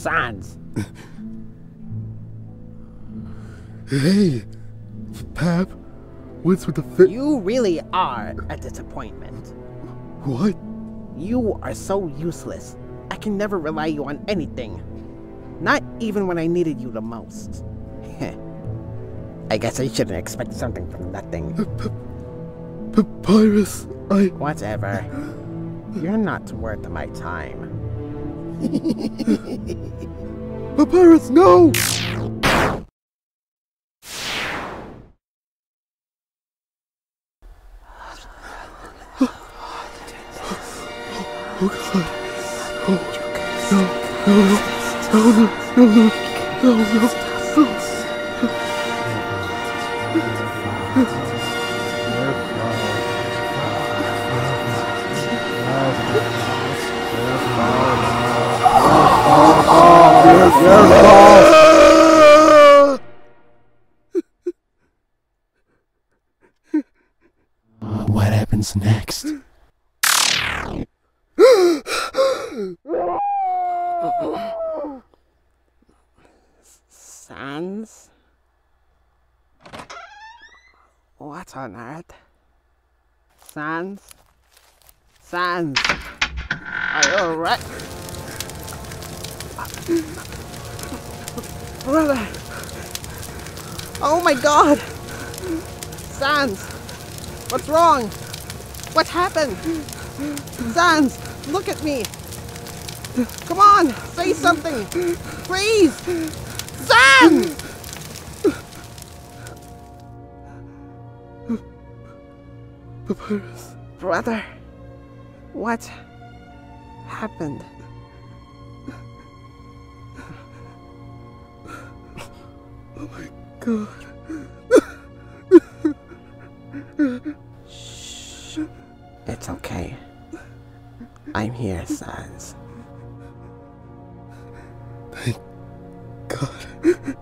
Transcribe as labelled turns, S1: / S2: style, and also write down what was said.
S1: Sans.
S2: Hey, Pap, what's with the fit?
S1: You really are a disappointment.
S2: What?
S1: You are so useless. I can never rely you on anything. Not even when I needed you the most. I guess I shouldn't expect something from nothing.
S2: Papyrus, I.
S1: Whatever. You're not worth my time.
S2: Papyrus, no! Oh god. Oh. No. No, no. No, no. No, no. No, no. No. no.
S3: What happens next?
S1: Sans? What on earth? Sans? Sans? Are you alright? Brother! Oh my god! Sans! What's wrong? What happened? Sans! Look at me! Come on! Say something! Please! Sans!
S2: Papyrus.
S1: Brother, what happened?
S2: Oh my god.
S1: Shh. It's okay. I'm here, Sans.
S2: Thank God.